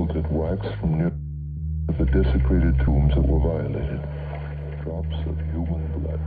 Melted wax from near the desecrated tombs that were violated. Drops of human blood.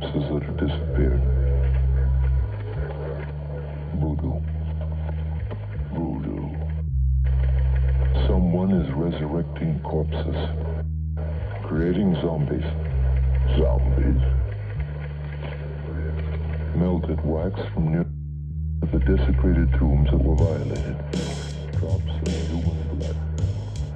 Corpses that have disappeared. Voodoo. Voodoo. Someone is resurrecting corpses. Creating zombies. Zombies. Melted wax from near the desecrated tombs that were violated. Drops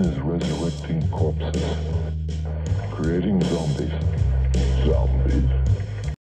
is resurrecting corpses. Creating zombies. Zombies.